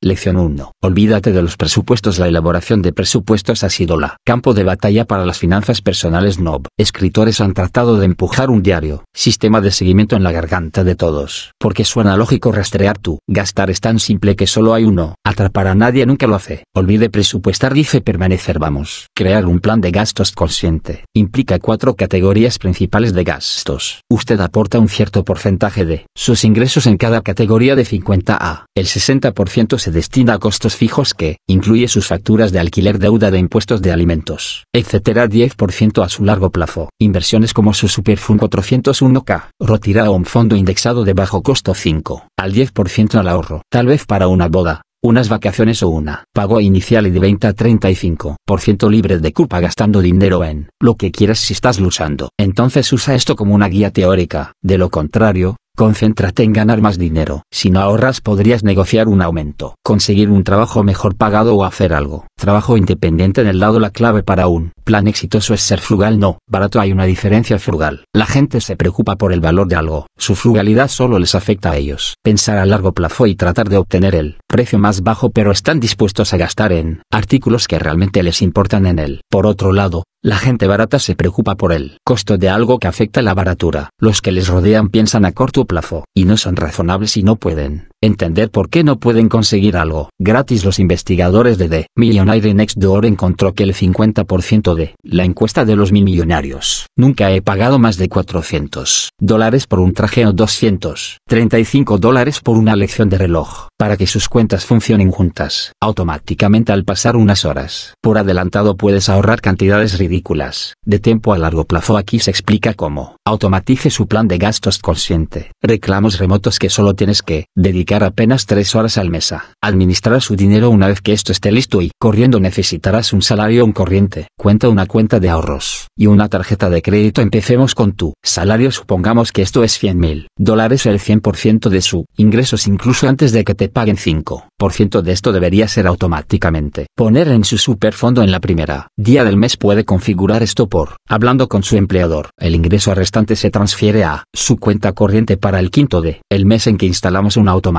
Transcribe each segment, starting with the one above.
Lección 1. Olvídate de los presupuestos. La elaboración de presupuestos ha sido la campo de batalla para las finanzas personales NOB. Escritores han tratado de empujar un diario, sistema de seguimiento en la garganta de todos. Porque suena lógico rastrear tu gastar es tan simple que solo hay uno. Atrapar a nadie nunca lo hace. Olvide presupuestar dice permanecer vamos. Crear un plan de gastos consciente. Implica cuatro categorías principales de gastos. Usted aporta un cierto porcentaje de sus ingresos en cada categoría de 50 a el 60% se destina a costos fijos que incluye sus facturas de alquiler, deuda de impuestos de alimentos, etc. 10% a su largo plazo. Inversiones como su Superfund 401k, retira a un fondo indexado de bajo costo 5 al 10% al ahorro. Tal vez para una boda, unas vacaciones o una pago inicial y de 20 a 35% libre de culpa gastando dinero en lo que quieras si estás luchando. Entonces usa esto como una guía teórica. De lo contrario, Concéntrate en ganar más dinero. Si no ahorras podrías negociar un aumento, conseguir un trabajo mejor pagado o hacer algo. Trabajo independiente en el lado la clave para un plan exitoso es ser frugal no, barato hay una diferencia frugal. La gente se preocupa por el valor de algo, su frugalidad solo les afecta a ellos. Pensar a largo plazo y tratar de obtener el precio más bajo pero están dispuestos a gastar en artículos que realmente les importan en él. Por otro lado, la gente barata se preocupa por el costo de algo que afecta la baratura. Los que les rodean piensan a corto plazo, y no son razonables y no pueden entender por qué no pueden conseguir algo gratis. Los investigadores de The Millionaire Next Door encontró que el 50% de la encuesta de los mil millonarios nunca he pagado más de 400 dólares por un traje o 235 dólares por una lección de reloj, para que sus cuentas funcionen juntas. Automáticamente al pasar unas horas por adelantado puedes ahorrar cantidades ridículas. De tiempo a largo plazo aquí se explica cómo automatice su plan de gastos consciente. Reclamos remotos que solo tienes que dedicar apenas tres horas al mes a administrar su dinero una vez que esto esté listo y corriendo necesitarás un salario un corriente, cuenta una cuenta de ahorros y una tarjeta de crédito. Empecemos con tu salario. Supongamos que esto es 100 mil dólares el 100% de su ingresos incluso antes de que te paguen 5% de esto debería ser automáticamente. Poner en su superfondo en la primera día del mes puede configurar esto por, hablando con su empleador, el ingreso restante se transfiere a su cuenta corriente para el quinto de el mes en que instalamos una automática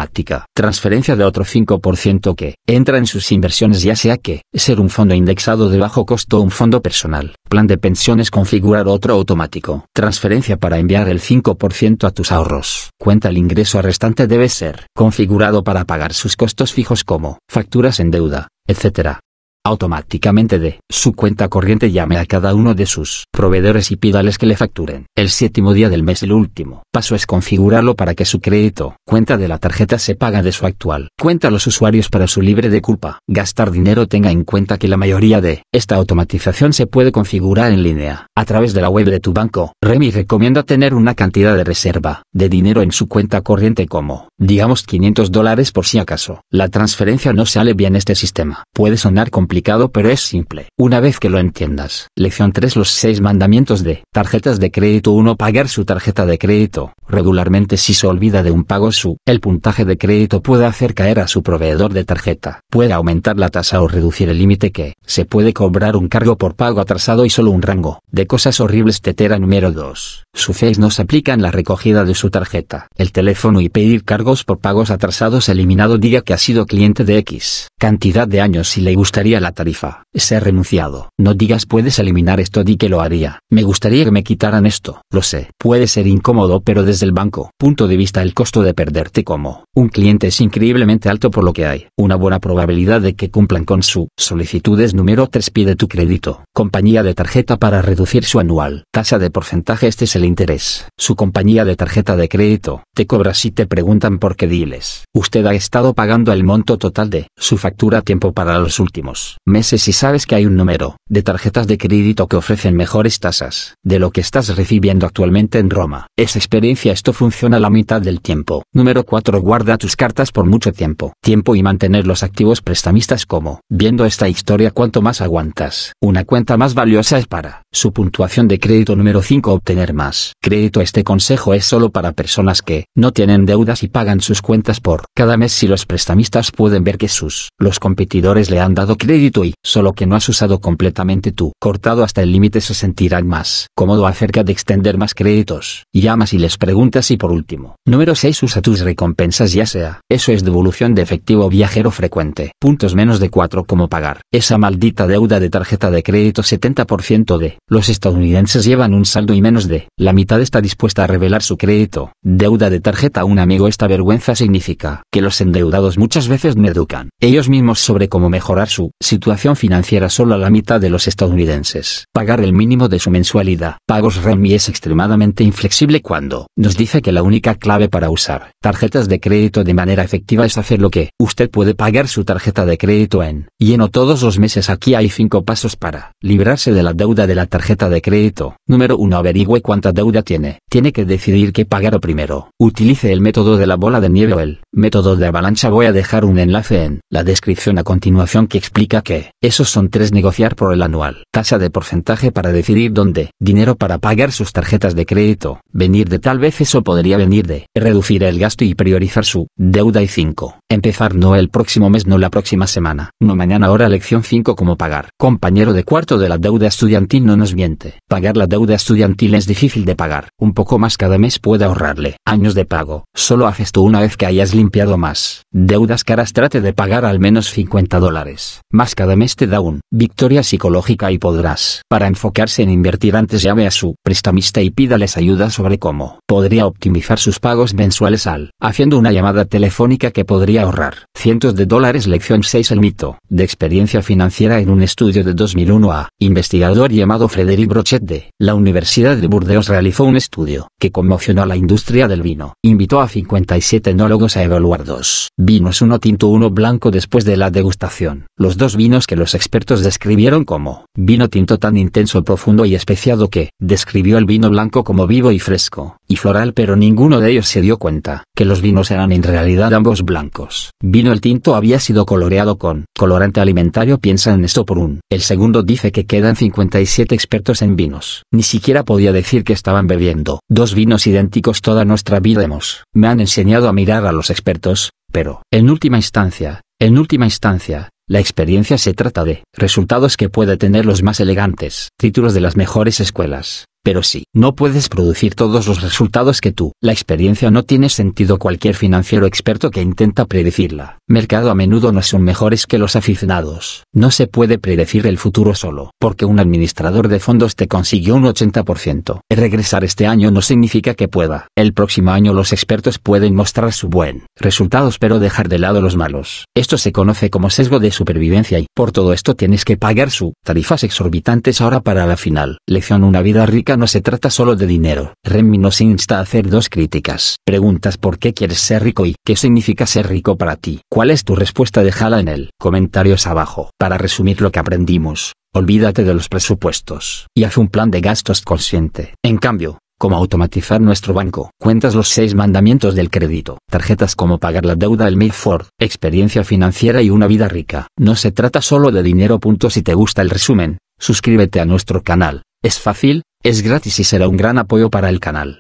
transferencia de otro 5% que entra en sus inversiones ya sea que ser un fondo indexado de bajo costo o un fondo personal, plan de pensiones configurar otro automático, transferencia para enviar el 5% a tus ahorros, cuenta el ingreso restante debe ser configurado para pagar sus costos fijos como facturas en deuda, etc automáticamente de su cuenta corriente llame a cada uno de sus proveedores y pídales que le facturen. El séptimo día del mes el último paso es configurarlo para que su crédito, cuenta de la tarjeta se paga de su actual cuenta los usuarios para su libre de culpa. Gastar dinero tenga en cuenta que la mayoría de esta automatización se puede configurar en línea, a través de la web de tu banco. Remy recomienda tener una cantidad de reserva de dinero en su cuenta corriente como, digamos 500 dólares por si acaso. La transferencia no sale bien este sistema. Puede sonar complicado pero es simple. Una vez que lo entiendas. Lección 3 Los 6 mandamientos de tarjetas de crédito 1 Pagar su tarjeta de crédito. Regularmente si se olvida de un pago su, el puntaje de crédito puede hacer caer a su proveedor de tarjeta. Puede aumentar la tasa o reducir el límite que, se puede cobrar un cargo por pago atrasado y solo un rango, de cosas horribles tetera número 2. Su FES no se aplica en la recogida de su tarjeta. El teléfono y pedir cargos por pagos atrasados eliminado diga que ha sido cliente de X. Cantidad de años si le gustaría la tarifa. Ser renunciado. No digas puedes eliminar esto di que lo haría. Me gustaría que me quitaran esto. Lo sé. Puede ser incómodo pero desde el banco. Punto de vista el costo de perderte como un cliente es increíblemente alto por lo que hay. Una buena probabilidad de que cumplan con su solicitudes número 3 pide tu crédito. Compañía de tarjeta para reducir su anual. Tasa de porcentaje este es el interés. Su compañía de tarjeta de crédito te cobra si te preguntan por qué diles. Usted ha estado pagando el monto total de su factura a tiempo para los últimos meses y sabes que hay un número de tarjetas de crédito que ofrecen mejores tasas de lo que estás recibiendo actualmente en Roma. Esa experiencia esto funciona la mitad del tiempo. Número 4 Guarda tus cartas por mucho tiempo. Tiempo y mantener los activos prestamistas como, viendo esta historia cuanto más aguantas. Una cuenta más valiosa es para su puntuación de crédito número 5 obtener más crédito. Este consejo es solo para personas que no tienen deudas y pagan sus cuentas por cada mes si los prestamistas pueden ver que sus los competidores le han dado crédito crédito y, solo que no has usado completamente tú, cortado hasta el límite se sentirán más cómodo acerca de extender más créditos. Llamas y les preguntas y por último. Número 6 usa tus recompensas ya sea. Eso es devolución de efectivo viajero frecuente. Puntos menos de 4 como pagar. Esa maldita deuda de tarjeta de crédito 70% de los estadounidenses llevan un saldo y menos de la mitad está dispuesta a revelar su crédito. Deuda de tarjeta a un amigo esta vergüenza significa que los endeudados muchas veces no educan ellos mismos sobre cómo mejorar su situación financiera solo a la mitad de los estadounidenses. Pagar el mínimo de su mensualidad. Pagos REMI es extremadamente inflexible cuando nos dice que la única clave para usar tarjetas de crédito de manera efectiva es hacer lo que usted puede pagar su tarjeta de crédito en lleno todos los meses. Aquí hay 5 pasos para librarse de la deuda de la tarjeta de crédito. Número 1. Averigüe cuánta deuda tiene. Tiene que decidir qué pagar primero. Utilice el método de la bola de nieve o el método de avalancha. Voy a dejar un enlace en la descripción a continuación que explica que esos son tres negociar por el anual. Tasa de porcentaje para decidir dónde. Dinero para pagar sus tarjetas de crédito. Venir de tal vez eso podría venir de reducir el gasto y priorizar su deuda y 5. Empezar no el próximo mes no la próxima semana. No mañana ahora lección 5 cómo pagar. Compañero de cuarto de la deuda estudiantil no nos miente. Pagar la deuda estudiantil es difícil de pagar. Un poco más cada mes puede ahorrarle años de pago. Solo haces tú una vez que hayas limpiado más. Deudas caras trate de pagar al menos 50 dólares. Más cada mes te da un victoria psicológica y podrás. Para enfocarse en invertir antes llame a su prestamista y pídales ayuda sobre cómo podría optimizar sus pagos mensuales al haciendo una llamada telefónica que podría ahorrar cientos de dólares. Lección 6 El mito de experiencia financiera en un estudio de 2001 a investigador llamado Frederic Brochet de la Universidad de Burdeos realizó un estudio que conmocionó a la industria del vino. Invitó a 57 enólogos a evaluar dos vinos uno tinto uno blanco después de la degustación. Los dos vinos que los expertos describieron como vino tinto tan intenso, profundo y especiado que describió el vino blanco como vivo y fresco y floral, pero ninguno de ellos se dio cuenta que los vinos eran en realidad ambos blancos. Vino el tinto había sido coloreado con colorante alimentario. Piensa en esto por un. El segundo dice que quedan 57 expertos en vinos. Ni siquiera podía decir que estaban bebiendo dos vinos idénticos toda nuestra vida hemos. Me han enseñado a mirar a los expertos, pero, en última instancia, en última instancia, la experiencia se trata de resultados que puede tener los más elegantes títulos de las mejores escuelas, pero si no puedes producir todos los resultados que tú, la experiencia no tiene sentido cualquier financiero experto que intenta predecirla. Mercado a menudo no son mejores que los aficionados. No se puede predecir el futuro solo, porque un administrador de fondos te consiguió un 80%. Regresar este año no significa que pueda. El próximo año los expertos pueden mostrar su buen resultados pero dejar de lado los malos. Esto se conoce como sesgo de supervivencia y, por todo esto tienes que pagar su tarifas exorbitantes ahora para la final. Lección una vida rica no se trata solo de dinero. Remy nos insta a hacer dos críticas. Preguntas por qué quieres ser rico y qué significa ser rico para ti. ¿Cuál es tu respuesta? Déjala en el comentarios abajo. Para resumir lo que aprendimos, olvídate de los presupuestos y haz un plan de gastos consciente. En cambio, cómo automatizar nuestro banco, cuentas los seis mandamientos del crédito, tarjetas como pagar la deuda el Mayford, experiencia financiera y una vida rica. No se trata solo de dinero. Si te gusta el resumen, suscríbete a nuestro canal. Es fácil, es gratis y será un gran apoyo para el canal.